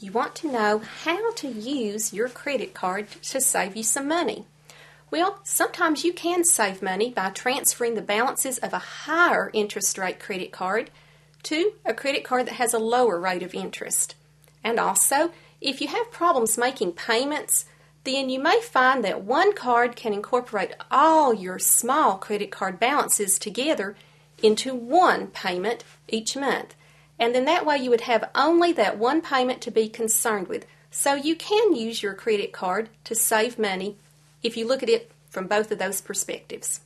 you want to know how to use your credit card to save you some money. Well, sometimes you can save money by transferring the balances of a higher interest rate credit card to a credit card that has a lower rate of interest. And also, if you have problems making payments, then you may find that one card can incorporate all your small credit card balances together into one payment each month. And then that way you would have only that one payment to be concerned with. So you can use your credit card to save money if you look at it from both of those perspectives.